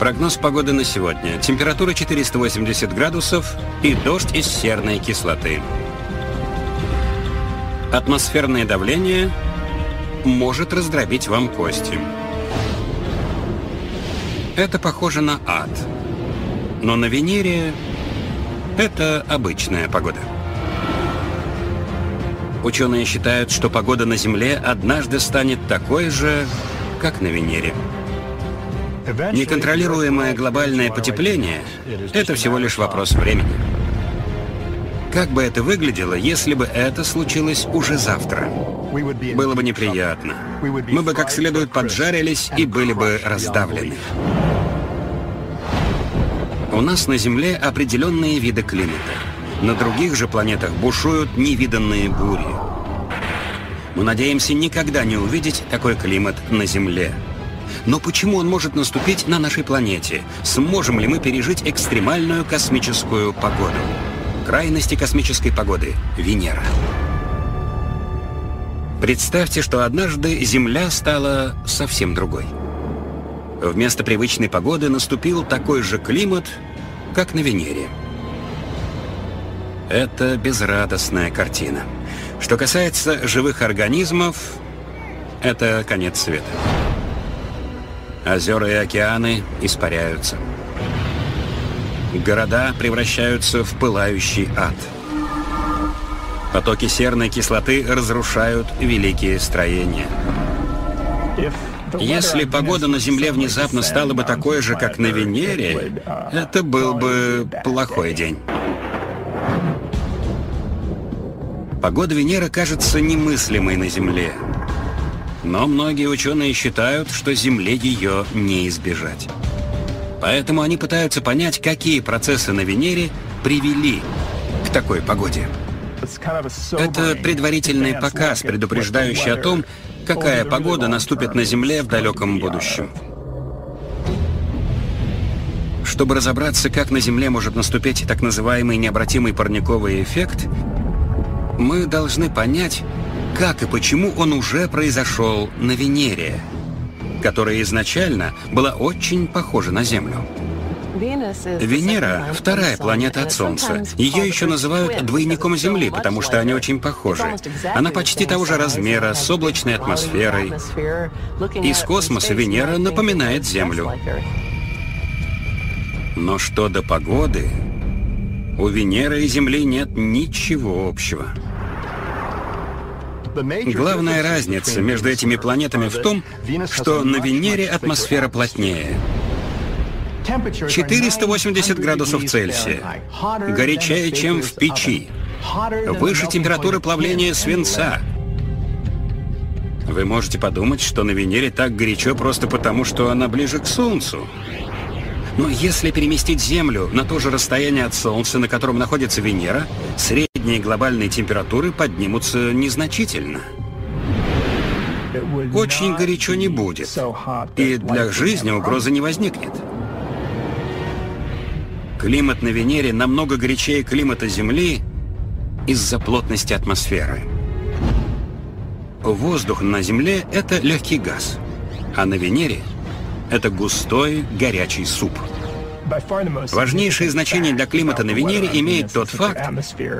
Прогноз погоды на сегодня. Температура 480 градусов и дождь из серной кислоты. Атмосферное давление может раздробить вам кости. Это похоже на ад. Но на Венере это обычная погода. Ученые считают, что погода на Земле однажды станет такой же, как на Венере. Неконтролируемое глобальное потепление – это всего лишь вопрос времени. Как бы это выглядело, если бы это случилось уже завтра? Было бы неприятно. Мы бы как следует поджарились и были бы раздавлены. У нас на Земле определенные виды климата. На других же планетах бушуют невиданные бури. Мы надеемся никогда не увидеть такой климат на Земле. Но почему он может наступить на нашей планете? Сможем ли мы пережить экстремальную космическую погоду? Крайности космической погоды. Венера. Представьте, что однажды Земля стала совсем другой. Вместо привычной погоды наступил такой же климат, как на Венере. Это безрадостная картина. Что касается живых организмов, это конец света. Озера и океаны испаряются. Города превращаются в пылающий ад. Потоки серной кислоты разрушают великие строения. Если погода на Земле внезапно стала бы такой же, как на Венере, это был бы плохой день. Погода Венеры кажется немыслимой на Земле. Но многие ученые считают, что Земле ее не избежать. Поэтому они пытаются понять, какие процессы на Венере привели к такой погоде. Это предварительный показ, предупреждающий о том, какая погода наступит на Земле в далеком будущем. Чтобы разобраться, как на Земле может наступить так называемый необратимый парниковый эффект, мы должны понять, как и почему он уже произошел на Венере, которая изначально была очень похожа на Землю. Венера — вторая планета от Солнца. Ее еще называют двойником Земли, потому что они очень похожи. Она почти того же размера, с облачной атмосферой. Из космоса Венера напоминает Землю. Но что до погоды, у Венеры и Земли нет ничего общего. Главная разница между этими планетами в том, что на Венере атмосфера плотнее. 480 градусов Цельсия. Горячее, чем в печи. Выше температуры плавления свинца. Вы можете подумать, что на Венере так горячо просто потому, что она ближе к Солнцу. Но если переместить Землю на то же расстояние от Солнца, на котором находится Венера, средние глобальные температуры поднимутся незначительно. Очень горячо не будет, и для жизни угрозы не возникнет. Климат на Венере намного горячее климата Земли из-за плотности атмосферы. Воздух на Земле — это легкий газ, а на Венере — это густой горячий суп. Важнейшее значение для климата на Венере имеет тот факт,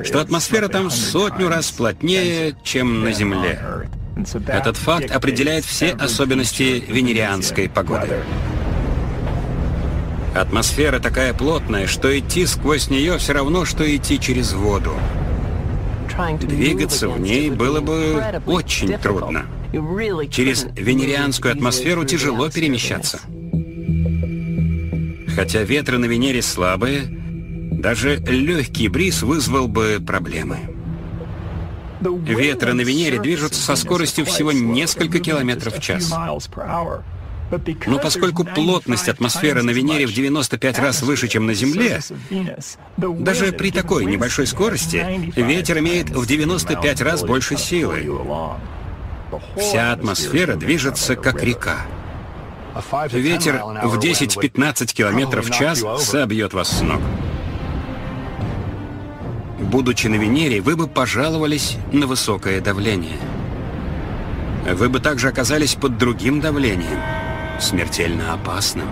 что атмосфера там в сотню раз плотнее, чем на Земле. Этот факт определяет все особенности венерианской погоды. Атмосфера такая плотная, что идти сквозь нее все равно, что идти через воду. Двигаться в ней было бы очень трудно. Через венерианскую атмосферу тяжело перемещаться. Хотя ветры на Венере слабые, даже легкий бриз вызвал бы проблемы. Ветры на Венере движутся со скоростью всего несколько километров в час. Но поскольку плотность атмосферы на Венере в 95 раз выше, чем на Земле, даже при такой небольшой скорости ветер имеет в 95 раз больше силы. Вся атмосфера движется как река. Ветер в 10-15 километров в час собьет вас с ног. Будучи на Венере, вы бы пожаловались на высокое давление. Вы бы также оказались под другим давлением – смертельно опасным.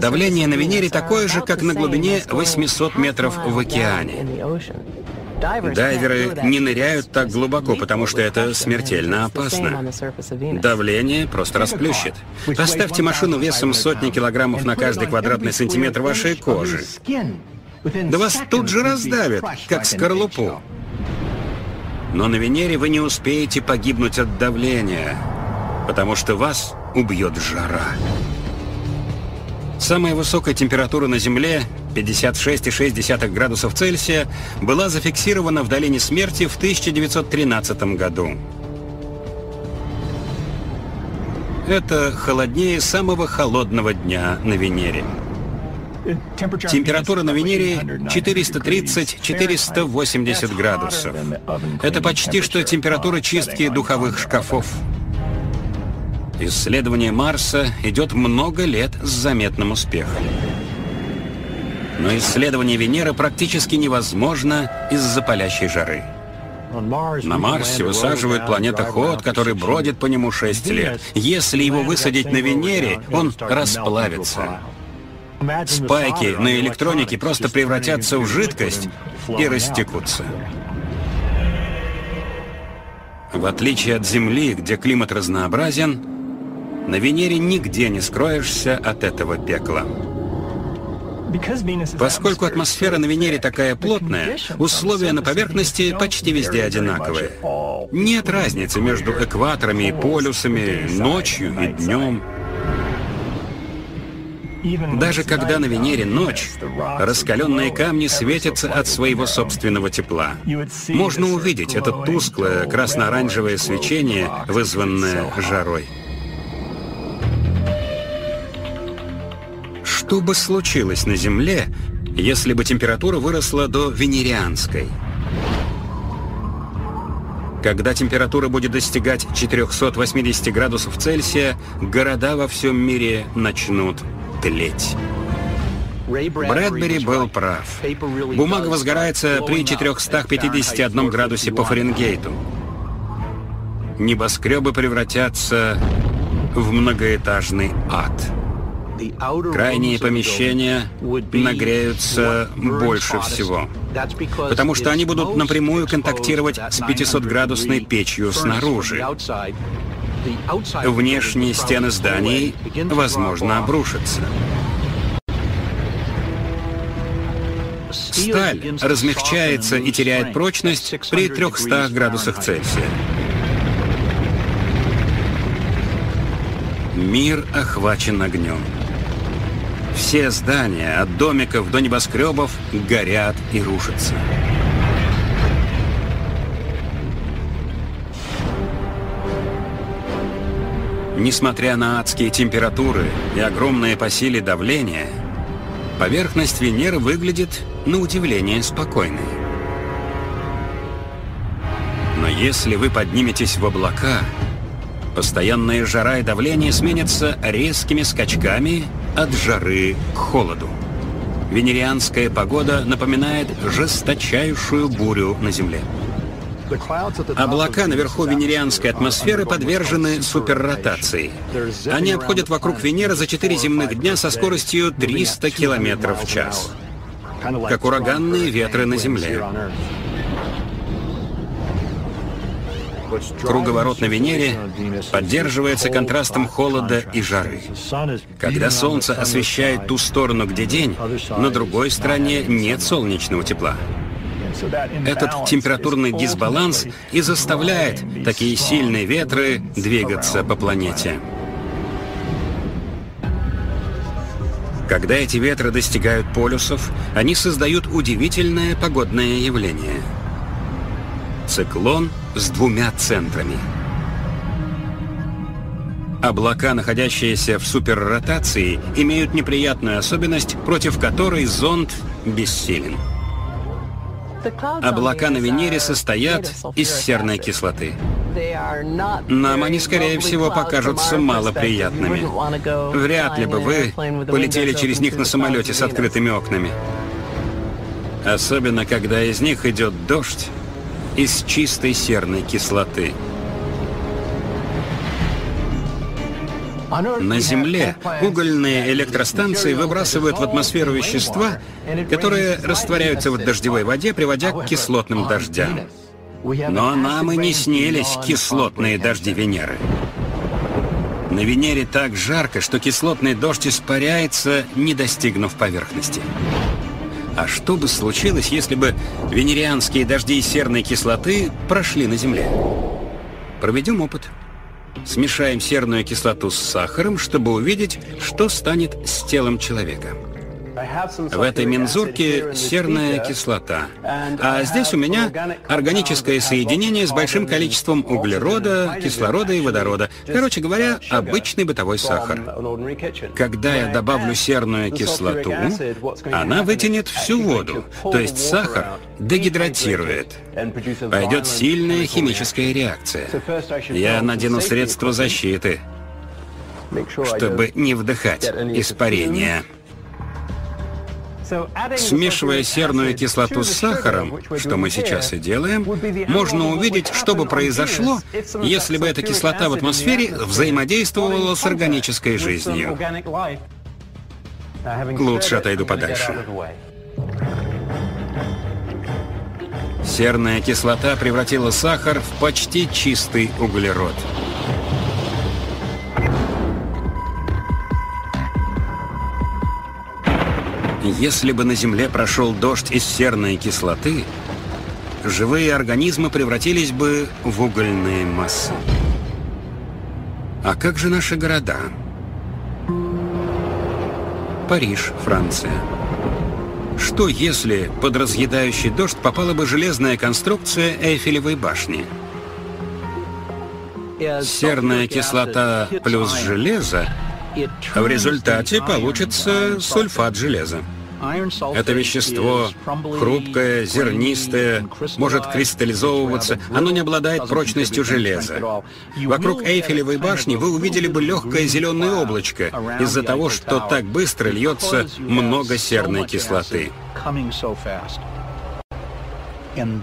Давление на Венере такое же, как на глубине 800 метров в океане. Дайверы не ныряют так глубоко, потому что это смертельно опасно. Давление просто расплющит. Поставьте машину весом сотни килограммов на каждый квадратный сантиметр вашей кожи. Да вас тут же раздавят, как скорлупу. Но на Венере вы не успеете погибнуть от давления, потому что вас убьет жара. Самая высокая температура на Земле, 56,6 градусов Цельсия, была зафиксирована в долине смерти в 1913 году. Это холоднее самого холодного дня на Венере. Температура на Венере 430-480 градусов. Это почти что температура чистки духовых шкафов. Исследование Марса идет много лет с заметным успехом. Но исследование Венеры практически невозможно из-за палящей жары. На Марсе высаживают планетоход, который бродит по нему 6 лет. Если его высадить на Венере, он расплавится. Спайки на электронике просто превратятся в жидкость и растекутся. В отличие от Земли, где климат разнообразен, на Венере нигде не скроешься от этого пекла. Поскольку атмосфера на Венере такая плотная, условия на поверхности почти везде одинаковые. Нет разницы между экваторами и полюсами, ночью и днем. Даже когда на Венере ночь, раскаленные камни светятся от своего собственного тепла. Можно увидеть это тусклое красно-оранжевое свечение, вызванное жарой. Что бы случилось на Земле, если бы температура выросла до венерианской? Когда температура будет достигать 480 градусов Цельсия, города во всем мире начнут тлеть. Брэдбери был прав. Бумага возгорается при 451 градусе по Фаренгейту. Небоскребы превратятся в многоэтажный ад. Крайние помещения нагреются больше всего, потому что они будут напрямую контактировать с 500-градусной печью снаружи. Внешние стены зданий, возможно, обрушатся. Сталь размягчается и теряет прочность при 300 градусах Цельсия. Мир охвачен огнем. Все здания, от домиков до небоскребов, горят и рушатся. Несмотря на адские температуры и огромное по силе давление, поверхность Венеры выглядит, на удивление, спокойной. Но если вы подниметесь в облака, постоянная жара и давление сменятся резкими скачками от жары к холоду. Венерианская погода напоминает жесточайшую бурю на Земле. Облака наверху венерианской атмосферы подвержены суперротации. Они обходят вокруг Венеры за 4 земных дня со скоростью 300 км в час, как ураганные ветры на Земле. Круговорот на Венере поддерживается контрастом холода и жары. Когда Солнце освещает ту сторону, где день, на другой стороне нет солнечного тепла. Этот температурный дисбаланс и заставляет такие сильные ветры двигаться по планете. Когда эти ветры достигают полюсов, они создают удивительное погодное явление – Циклон с двумя центрами. Облака, находящиеся в суперротации, имеют неприятную особенность, против которой зонд бессилен. Облака на Венере состоят из серной кислоты. Нам они, скорее всего, покажутся малоприятными. Вряд ли бы вы полетели через них на самолете с открытыми окнами. Особенно, когда из них идет дождь из чистой серной кислоты. На Земле угольные электростанции выбрасывают в атмосферу вещества, которые растворяются в дождевой воде, приводя к кислотным дождям. Но нам и не снились кислотные дожди Венеры. На Венере так жарко, что кислотный дождь испаряется, не достигнув поверхности. А что бы случилось, если бы венерианские дожди серной кислоты прошли на Земле? Проведем опыт. Смешаем серную кислоту с сахаром, чтобы увидеть, что станет с телом человека. В этой мензурке серная кислота, а здесь у меня органическое соединение с большим количеством углерода, кислорода и водорода. Короче говоря, обычный бытовой сахар. Когда я добавлю серную кислоту, она вытянет всю воду, то есть сахар дегидратирует. Пойдет сильная химическая реакция. Я надену средства защиты, чтобы не вдыхать испарения. Смешивая серную кислоту с сахаром, что мы сейчас и делаем, можно увидеть, что бы произошло, если бы эта кислота в атмосфере взаимодействовала с органической жизнью. Лучше отойду подальше. Серная кислота превратила сахар в почти чистый углерод. Если бы на Земле прошел дождь из серной кислоты, живые организмы превратились бы в угольные массы. А как же наши города? Париж, Франция. Что если под разъедающий дождь попала бы железная конструкция Эйфелевой башни? Серная кислота плюс железо, в результате получится сульфат железа. Это вещество хрупкое, зернистое, может кристаллизовываться, оно не обладает прочностью железа. Вокруг Эйфелевой башни вы увидели бы легкое зеленое облачко из-за того, что так быстро льется много серной кислоты.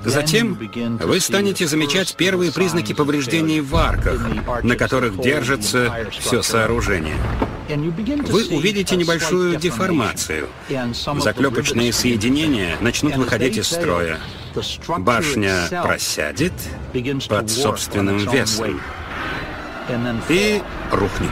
Затем вы станете замечать первые признаки повреждений в арках, на которых держится все сооружение. Вы увидите небольшую деформацию. Заклепочные соединения начнут выходить из строя. Башня просядет под собственным весом и рухнет.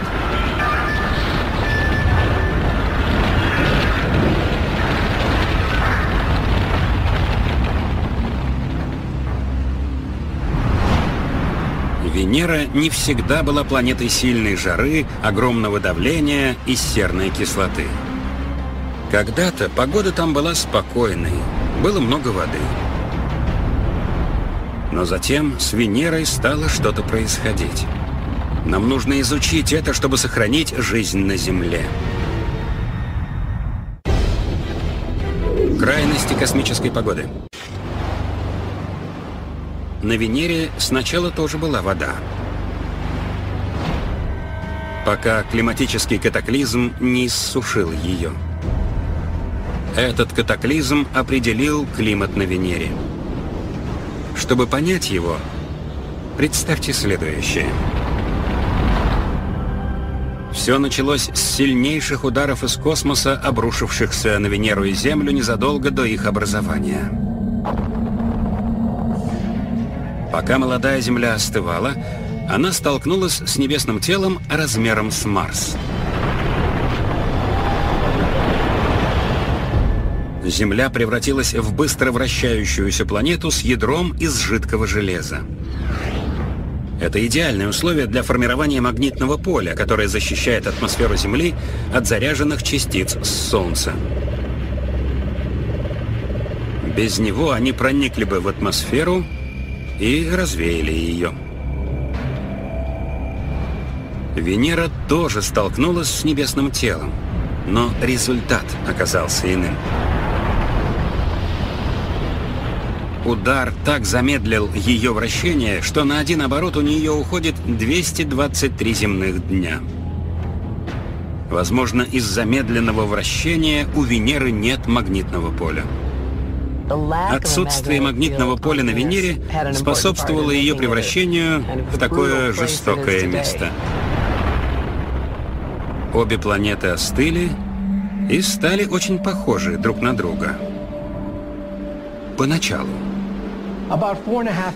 Венера не всегда была планетой сильной жары, огромного давления и серной кислоты. Когда-то погода там была спокойной, было много воды. Но затем с Венерой стало что-то происходить. Нам нужно изучить это, чтобы сохранить жизнь на Земле. Крайности космической погоды. На Венере сначала тоже была вода. Пока климатический катаклизм не иссушил ее. Этот катаклизм определил климат на Венере. Чтобы понять его, представьте следующее. Все началось с сильнейших ударов из космоса, обрушившихся на Венеру и Землю незадолго до их образования. Пока молодая Земля остывала, она столкнулась с небесным телом размером с Марс. Земля превратилась в быстро вращающуюся планету с ядром из жидкого железа. Это идеальные условия для формирования магнитного поля, которое защищает атмосферу Земли от заряженных частиц с Солнца. Без него они проникли бы в атмосферу и развеяли ее. Венера тоже столкнулась с небесным телом, но результат оказался иным. Удар так замедлил ее вращение, что на один оборот у нее уходит 223 земных дня. Возможно, из-за медленного вращения у Венеры нет магнитного поля. Отсутствие магнитного поля на Венере способствовало ее превращению в такое жестокое место. Обе планеты остыли и стали очень похожи друг на друга. Поначалу.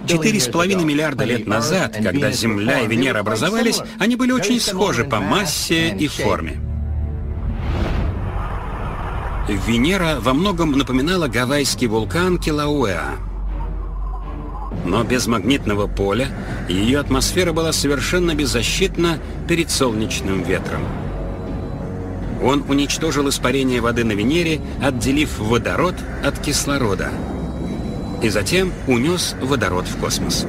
Четыре с половиной миллиарда лет назад, когда Земля и Венера образовались, они были очень схожи по массе и форме. Венера во многом напоминала гавайский вулкан Килауэа. Но без магнитного поля ее атмосфера была совершенно беззащитна перед солнечным ветром. Он уничтожил испарение воды на Венере, отделив водород от кислорода. И затем унес водород в космос.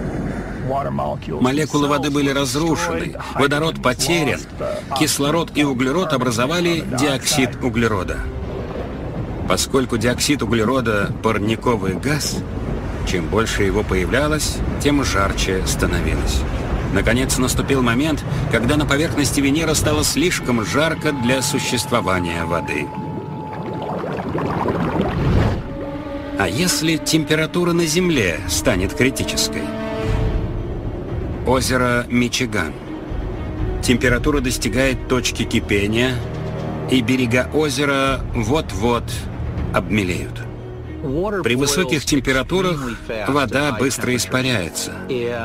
Молекулы воды были разрушены, водород потерян, кислород и углерод образовали диоксид углерода. Поскольку диоксид углерода – парниковый газ, чем больше его появлялось, тем жарче становилось. Наконец наступил момент, когда на поверхности Венеры стало слишком жарко для существования воды. А если температура на Земле станет критической? Озеро Мичиган. Температура достигает точки кипения, и берега озера вот-вот обмелеют. При высоких температурах вода быстро испаряется.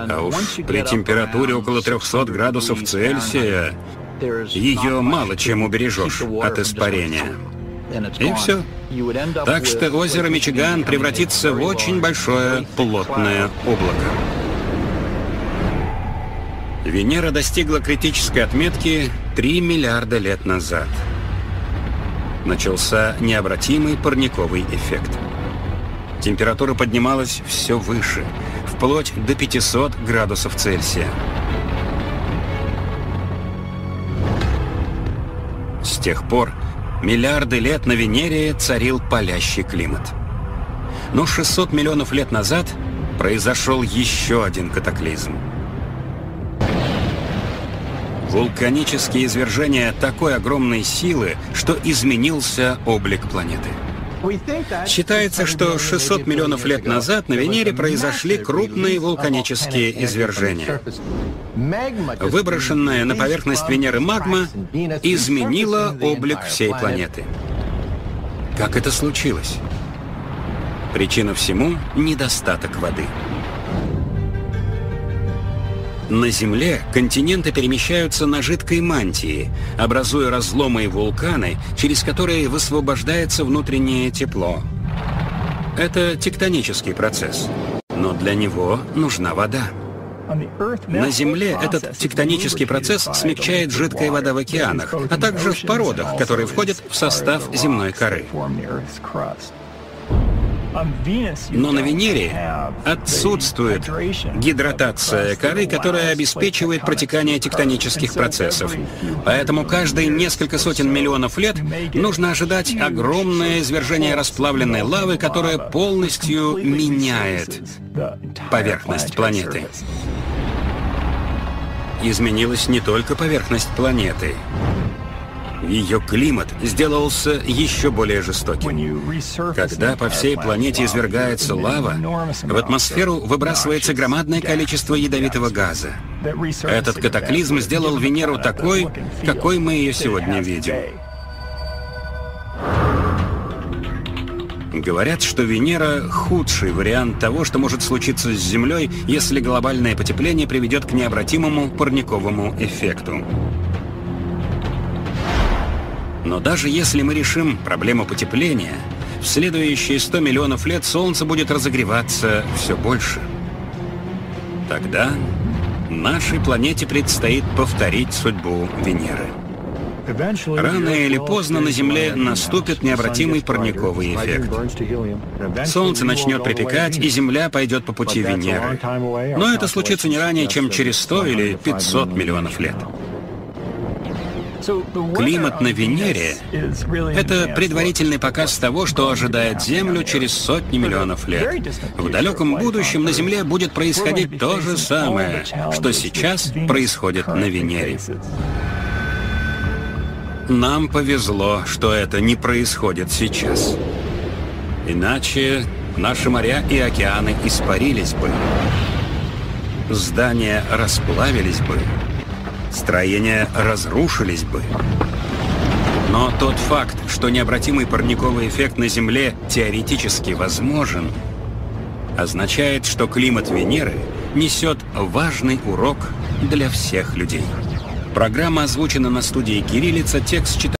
А уж при температуре около 300 градусов Цельсия ее мало чем убережешь от испарения. И все. Так что озеро Мичиган превратится в очень большое плотное облако. Венера достигла критической отметки 3 миллиарда лет назад. Начался необратимый парниковый эффект. Температура поднималась все выше, вплоть до 500 градусов Цельсия. С тех пор миллиарды лет на Венере царил палящий климат. Но 600 миллионов лет назад произошел еще один катаклизм. Вулканические извержения такой огромной силы, что изменился облик планеты. Считается, что 600 миллионов лет назад на Венере произошли крупные вулканические извержения. Выброшенная на поверхность Венеры магма изменила облик всей планеты. Как это случилось? Причина всему – недостаток воды. На Земле континенты перемещаются на жидкой мантии, образуя разломы и вулканы, через которые высвобождается внутреннее тепло. Это тектонический процесс, но для него нужна вода. На Земле этот тектонический процесс смягчает жидкая вода в океанах, а также в породах, которые входят в состав земной коры. Но на Венере отсутствует гидратация коры, которая обеспечивает протекание тектонических процессов. Поэтому каждые несколько сотен миллионов лет нужно ожидать огромное извержение расплавленной лавы, которое полностью меняет поверхность планеты. Изменилась не только поверхность планеты ее климат сделался еще более жестоким. Когда по всей планете извергается лава, в атмосферу выбрасывается громадное количество ядовитого газа. Этот катаклизм сделал Венеру такой, какой мы ее сегодня видим. Говорят, что Венера — худший вариант того, что может случиться с Землей, если глобальное потепление приведет к необратимому парниковому эффекту. Но даже если мы решим проблему потепления, в следующие 100 миллионов лет Солнце будет разогреваться все больше. Тогда нашей планете предстоит повторить судьбу Венеры. Рано или поздно на Земле наступит необратимый парниковый эффект. Солнце начнет припекать, и Земля пойдет по пути Венеры. Но это случится не ранее, чем через 100 или 500 миллионов лет. Климат на Венере — это предварительный показ того, что ожидает Землю через сотни миллионов лет. В далеком будущем на Земле будет происходить то же самое, что сейчас происходит на Венере. Нам повезло, что это не происходит сейчас. Иначе наши моря и океаны испарились бы. Здания расплавились бы, строения разрушились бы. Но тот факт, что необратимый парниковый эффект на Земле теоретически возможен, означает, что климат Венеры несет важный урок для всех людей. Программа озвучена на студии «Кириллица», текст читает